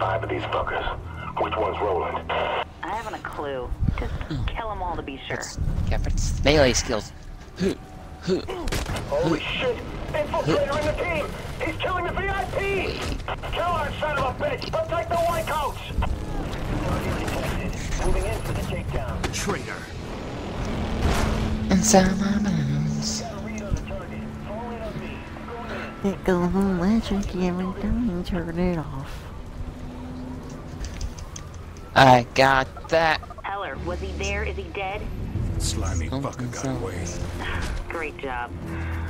five of these fuckers. Which one's Roland? I haven't a clue. Just kill them all to be sure. It's, yeah, but it's melee skills. Holy shit! Infiltrator in the team! He's killing the VIP! Kill our son of a bitch! But take the white coats! Moving in for the takedown. Traitor. Inside my bones. Read on the target. Fall in on me. Going in. It goes electric every time you turn it off. I got that. Heller, was he there? Is he dead? Slimy Don't fucker got away. Great job.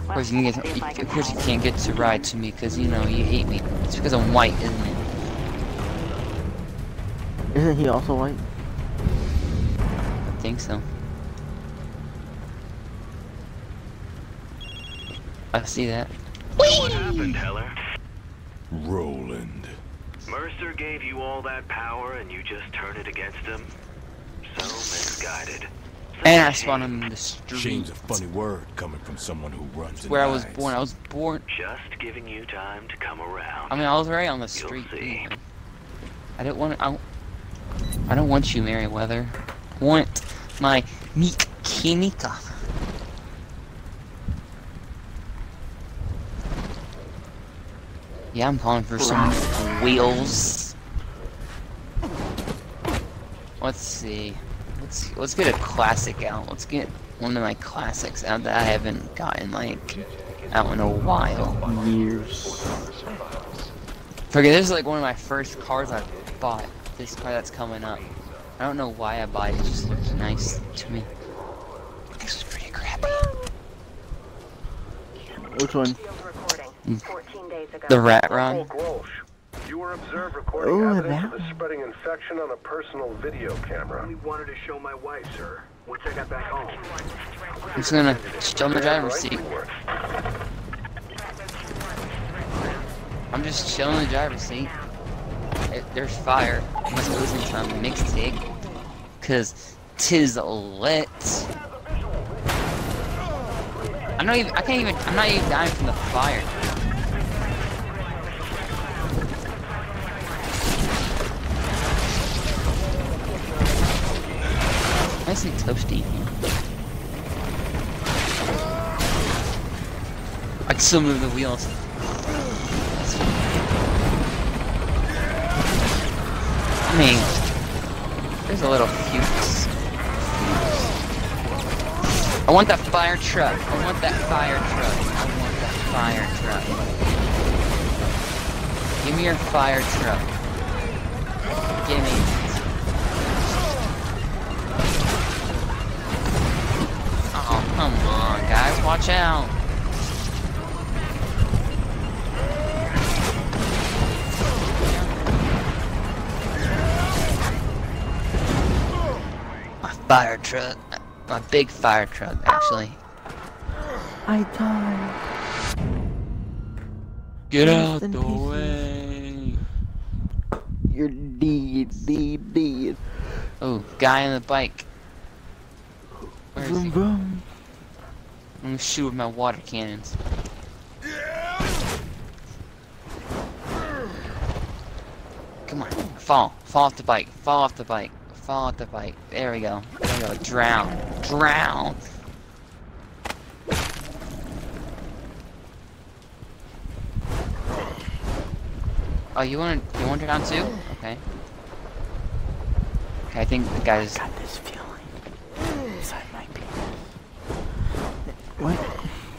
Of course, you, can get, if I can of course you can't get to ride to me because you know you hate me. It's because I'm white, isn't it? Isn't he also white? I think so. I see that. What happened, Heller? Roland. Mercer gave you all that power and you just turn it against him? So misguided. And I spawned him in the street. Shame's a funny word coming from someone who runs and Where I was hides. born. I was born. Just giving you time to come around. I mean, I was right on the You'll street. see. I don't want. I, I don't want you, Merryweather. I want my meek Kimika. Yeah, I'm calling for some wheels. Let's see. Let's let's get a classic out. Let's get one of my classics out that I haven't gotten like out in a while. Years. Forget this is like one of my first cars I bought. This car that's coming up. I don't know why I bought it. It just looks nice to me. This is pretty crappy. Which one? Mm. 14 days ago. The rat run. Hulk Walsh. You were observed recording Oh, evidence that of the spreading infection on a personal video camera. I only wanted to show my wife, sir. Once I got back home. I'm just gonna chill in the driver's seat. I'm just chilling in the driver's seat. It, there's fire. I must listen to a mixtape. Cause tis lit. I'm not even I can't even I'm not even dying from the fire. Nice and toasty. I can still the wheels. I mean, there's a little fuse. I want that fire truck. I want that fire truck. I want that fire truck. Give me your fire truck. Give me Watch out. My fire truck. My big fire truck, actually. I died. Get Rest out the pieces. way. You're dead, dead, dead. Oh, guy on the bike. Where is Vroom, he? vroom. I'm gonna shoot with my water cannons. Come on, fall, fall off the bike, fall off the bike, fall off the bike. There we go. There we go. Drown, drown. Oh, you want to you want to drown too? Okay. Okay, I think the guys. Got this feeling inside my penis. What?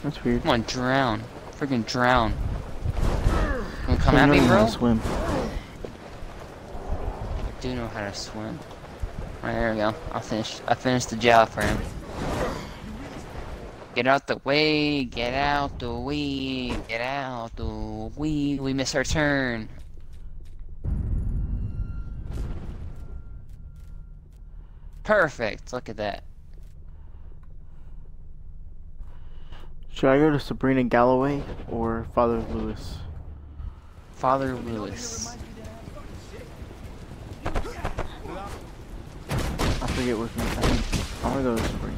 That's weird. Come on, drown. Freaking drown. Wanna come I at me, know how bro? to swim. I do know how to swim. Right, there we go. I'll finish. I finished the job for him. Get out the way. Get out the way. Get out the way. We miss our turn. Perfect. Look at that. Should I go to Sabrina Galloway or Father Lewis? Father Lewis. I forget which one. I think I'm gonna go to Sabrina.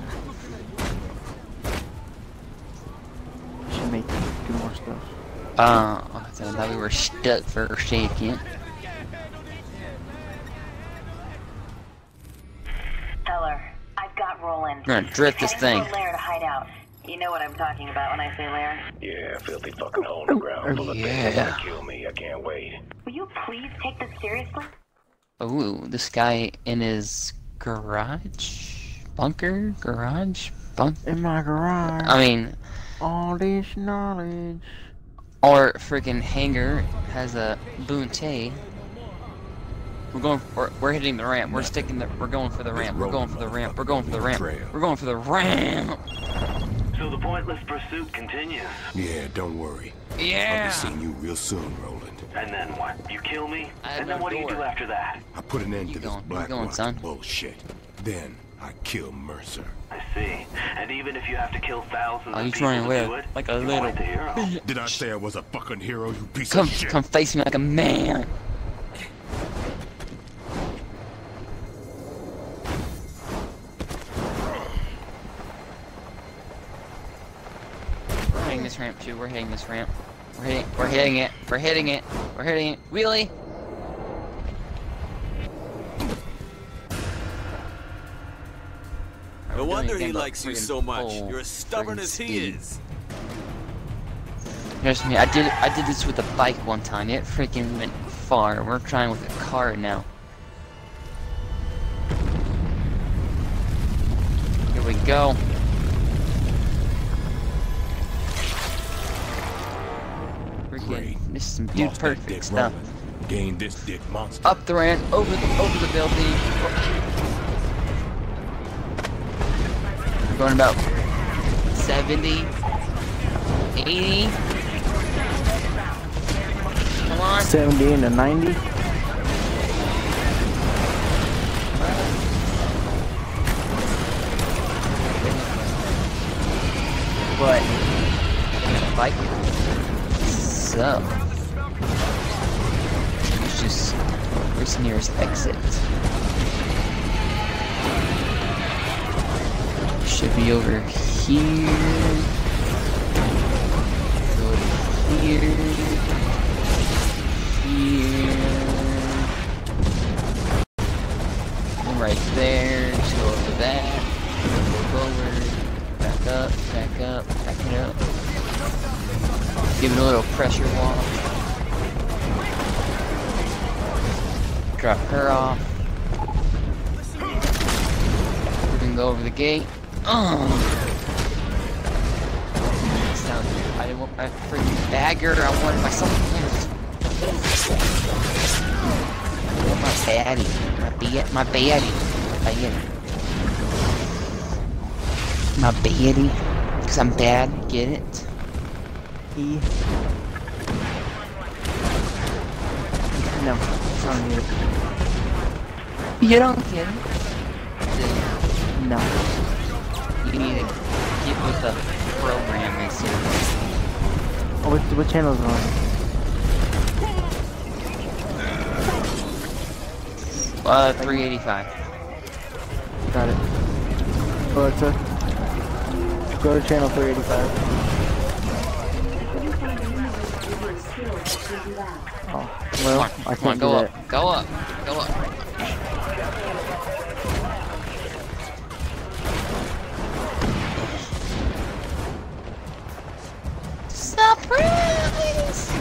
I should make do more stuff. Uh, I thought we were stuck for a second. Feller, I've got Roland. I'm gonna drift this thing. You know what I'm talking about when I say lair. Yeah, filthy fucking hole in the ground full of things Yeah. that'll kill me. I can't wait. Will you please take this seriously? Ooh, this guy in his garage? Bunker? Garage? Bunk? In my garage. I mean, all this knowledge. or freaking hangar has a boonte. We're going. We're, we're hitting the ramp. We're sticking. The, we're going for the ramp. We're going for the ramp. We're going for the ramp. We're going for the ramp. So the pointless pursuit continues. Yeah, don't worry. Yeah. I'll be seeing you real soon, Roland. And then what? You kill me? I And then no what do you do after that? I put an end Keep to this going, keep black going, son. bullshit. Then I kill Mercer. I see. And even if you have to kill thousands of he's people running to away do it, like a you're little- quite the hero. Did I say I was a fucking hero, you piece Come, of shit? come face me like a man. Ramp too. We're hitting this ramp. We're hitting. We're hitting it. We're hitting it. We're hitting it. Wheelie. No wonder he likes you so much. You're as stubborn as he speed. is. Trust me, I did I did this with a bike one time. It freaking went far. We're trying with a car now. Here we go. Great. some dude Lost that perfect stuff. Roland. Gained this dick monster. Up the ramp, over the over the building. We're going about 70, 80. Come on. 70 and a 90. but like so. It's where's the nearest exit? Should be over here. Go to here. Here. And right there. Go over that. Go forward. Back up, back up, back it up. Give it a little pressure walk. Drop her off. We can go over the gate. Oh. I didn't want my freaking bagger. I wanted my something else. I want my baddie. My ba- my baddie. My baddie. My baddie. Because I'm bad, get it? E. No, I don't need it. You don't get it? No. You need to get with the program is here. Oh, what, what channel is it on? Uh, 385. Got it. Alexa, go to channel 385. Oh, well, Come on, I come on, can't go do up, that. go up, go up. Surprise!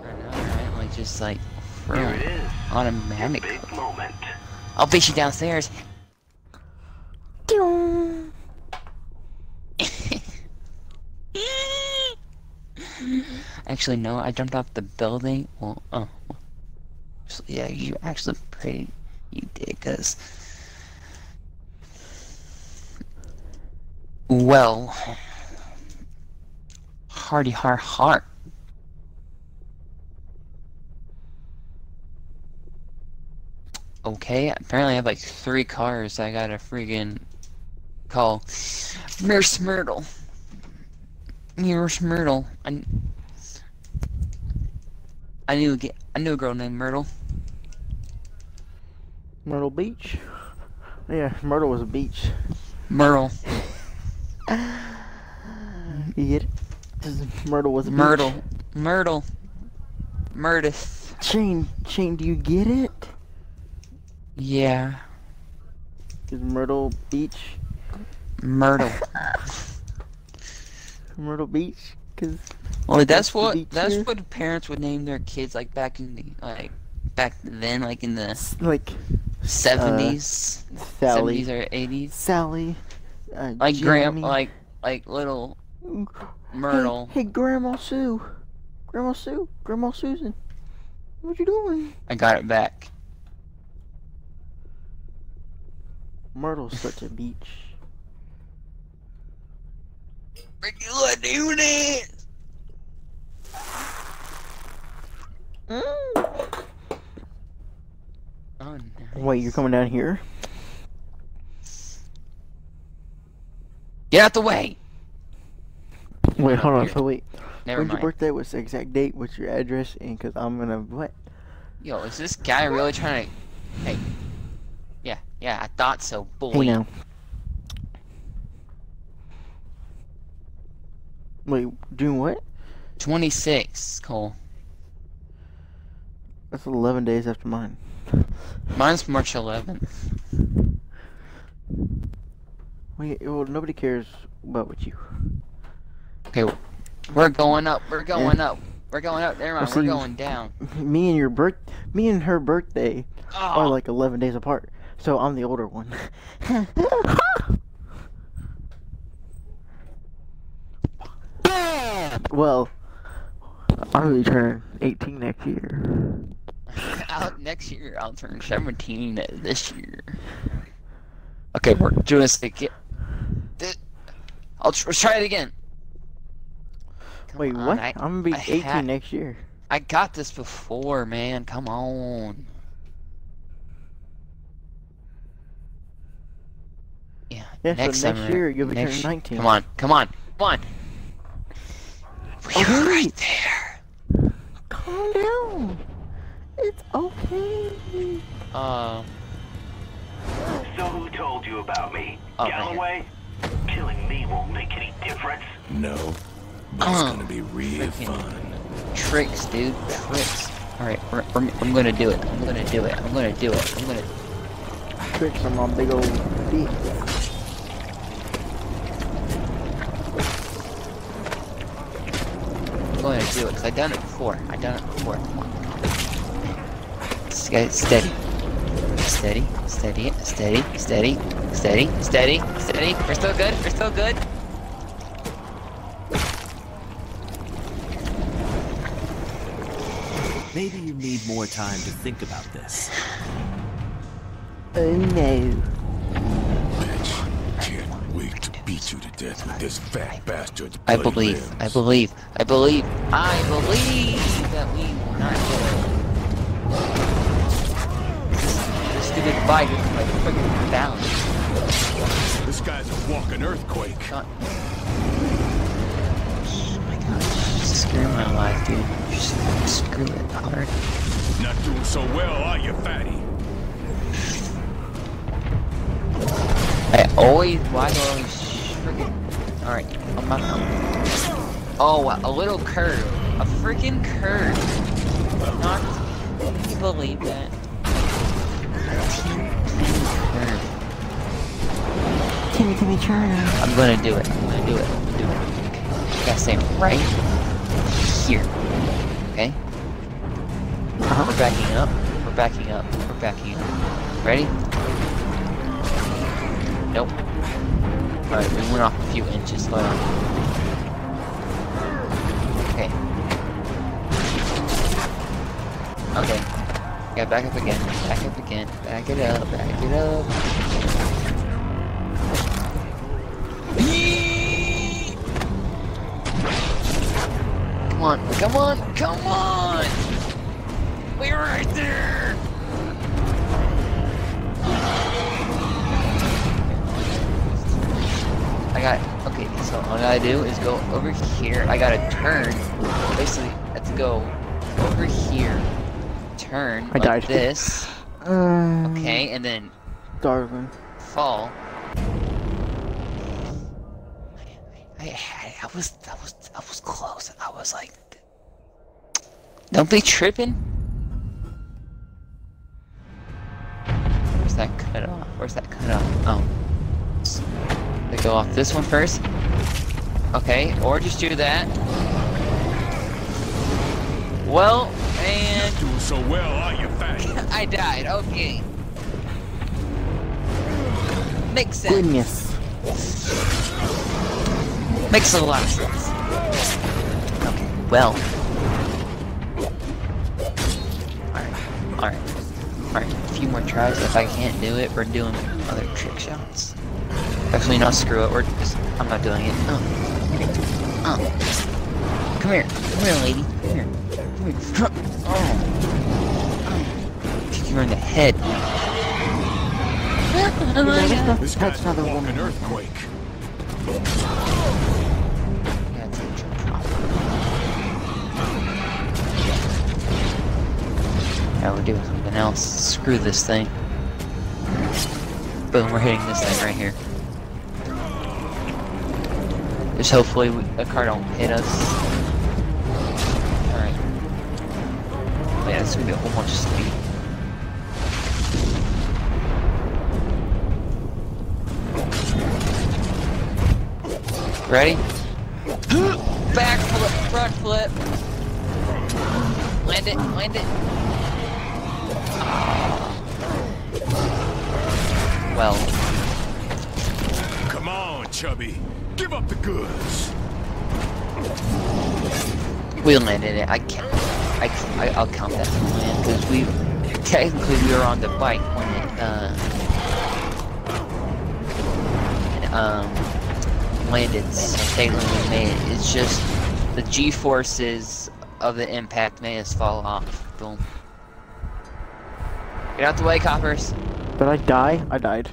Alright, like just like Here it from automatic. big moment. I'll beat you downstairs. Actually, no, I jumped off the building. Well, oh. So, yeah, you actually pretty. You did, cuz. Well. Hardy har heart. Okay, apparently I have like three cars I got a friggin' call. Nurse Myrtle. Nurse Myrtle. I, I knew a I knew a girl named Myrtle. Myrtle Beach? Yeah, Myrtle was a beach. Myrtle. You get it? Myrtle was a beach. Myrtle. Myrtle. Murtis. Shane, Shane, do you get it? Yeah. Is Myrtle Beach, Myrtle. Myrtle Beach? Cause Well, that's what that's here? what parents would name their kids like back in the like back then, like in the like seventies, Sally, seventies or eighties. Sally, uh, Like grand, like like little Myrtle. Hey, Grandma Sue, Grandma Sue, Grandma Susan, what you doing? I got it back. Myrtle's such a beach. Regular doing it. Oh, nice. Wait, you're coming down here? Get out the way. Wait, hold on. So wait, Never when's your birthday? What's the exact date? What's your address? And cause I'm gonna what? Yo, is this guy really trying to? Hey. Yeah, yeah, I thought so, boy. Hey now. Wait, doing what? 26, Cole. That's 11 days after mine. Mine's March 11th. Wait, well, nobody cares about what you. Okay, we're going up. We're going up. We're going up. Never mind. Well, We're going down. Me and your birth, me and her birthday ah. are Oh, like 11 days apart. So I'm the older one. well, I'll be turning 18 next year. Out next year. I'll turn 17 this year. Okay, we're doing this again. I'll tr- try it again. Come Wait, on, what? I, I'm gonna be I 18 had- next year. I got this before, man. Come on. Yeah. Yeah, so next next summer. year you'll be next turning 19. Come on, come on, come on. You're oh, Okay. right there. Calm down. It's okay. Uh, So who told you about me? Oh, Galloway? Killing me won't make any difference. No, but it's Uh, gonna be real freaking- fun. tricks, dude. Tricks. All right, we're, we're, I'm gonna do it. I'm gonna do it. I'm gonna do it. I'm gonna. Tricks on my big old feet. I'm going to do it because I've done it before. I've done it before. Come on. Just get it steady. Steady, steady, steady, steady, steady, steady, steady. We're still good. We're still good. Maybe you need more time to think about this. Oh no. Bitch, can't wait to beat you to death with this fat bastard's I believe. limbs. I believe. I believe. I believe that we will not do it. This bike is like freaking down. This guy's a walking earthquake. God. Oh my gosh. Screw my life, dude. Just screw it hard. Not doing so well, are you, fatty? I always, why do I always freaking. Alright, I'm not. Oh, a little curve. A freaking curve. Not. Can you believe that? Curve. Timmy Timmy Turner. I'm gonna do it. I'm gonna do it. I'm gonna do it. Okay. Gotta stay right here. Okay? Uh-huh. We're backing up. We're backing up. We're backing up. Ready? Nope. Alright, we went off a few inches. Hold on. Okay. Okay. Got back up again. Back up again. Back it up. Back it up. Come on. Come on. Come on. We're right there. I got okay. So all I gotta do is go over here. I gotta turn. Basically, I have to go over here, turn I like died. this. Um, Okay, and then Darling. fall. I, I, I was, I was, I was close. I was like, Don't be tripping. Where's that cut off? Where's that cut off? Oh. They go off this one first. Okay, or just do that. Well, and Doing so well, are you, fatty? I died. Okay. Makes sense. Goodness. Makes a lot of sense. Okay, well. Alright, alright. Alright, a few more tries. If I can't do it, we're doing other trick shots. Actually, no, screw it. We're just. I'm not doing it. Oh. Oh. Come here. Come here, lady. Come here. Come here. Oh. Kick you in the head. oh my god. This That's guy's another a walking woman. earthquake. Yeah, take your drop. Yeah, we're doing something else. Screw this thing. Boom, we're hitting this thing right here. Just hopefully we, the car don't hit us. Yeah, it's gonna be a whole bunch of speed. Ready? Back flip, front flip. Land it, land it. Ah. Well, Come on, chubby. Give up the goods. we landed it. I can't. I, I I'll count that as a land because we technically we were on the bike when it uh um landed. So technically we made it. It's just the G forces of the impact made us fall off. Boom. Get out the way, coppers. Did I die? I died.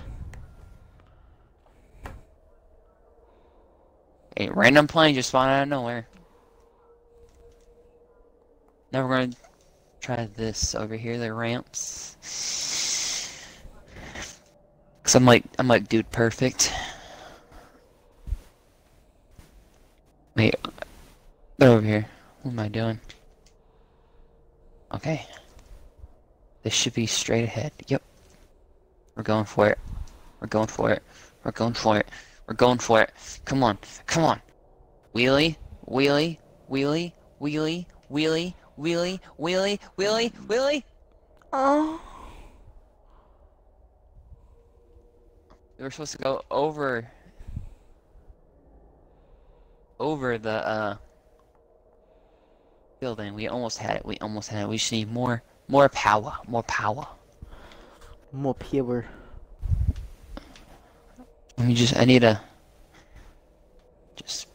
A random plane just spawned out of nowhere. Now we're gonna try this over here, the ramps. Cause I'm like, I'm like, dude, perfect. Wait, they're over here. What am I doing? Okay. This should be straight ahead. Yep. We're going for it. We're going for it. We're going for it. We're going for it. Come on. Come on. Wheelie. Wheelie. Wheelie. Wheelie. Wheelie. Wheelie. Wheelie. Wheelie. Wheelie. Oh. We were supposed to go over over the uh building. We almost had it. We almost had it. We just need more more power. More power. More pure. Let me just I need to just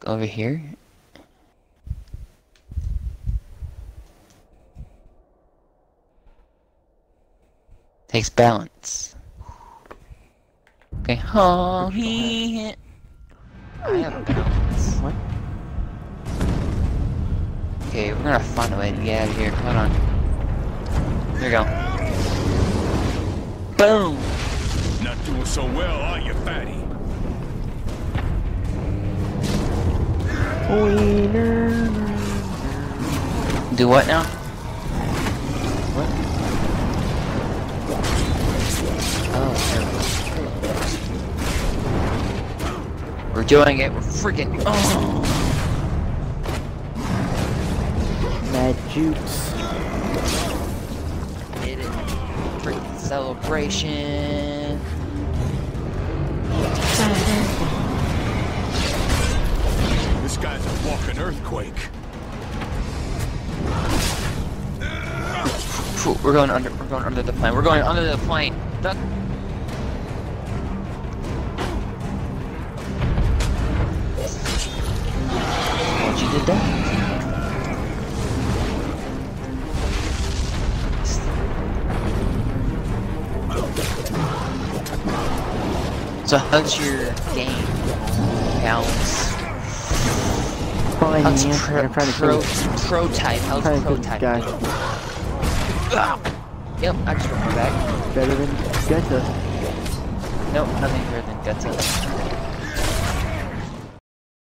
go over here. Takes balance. Okay. Oh, he hit. I have balance. What? Okay, we're gonna find a way to get out of here. Hold on. There we go. Boom! Not doing so well, are you, fatty? Wiener. Do what now? We're doing it. We're freaking. Oh! Mad jukes. Did it. Freaking celebration. This guy's a walking earthquake. We're going under. We're going under the plane. We're going under the plane. Duck. What you did that? So how's your game? Balance. Fine, How's pro, to pro, pro type? How's pro type? guy. Ah! Yep, I just broke my back. Better than Geta. Nope, nothing better than Gutsa.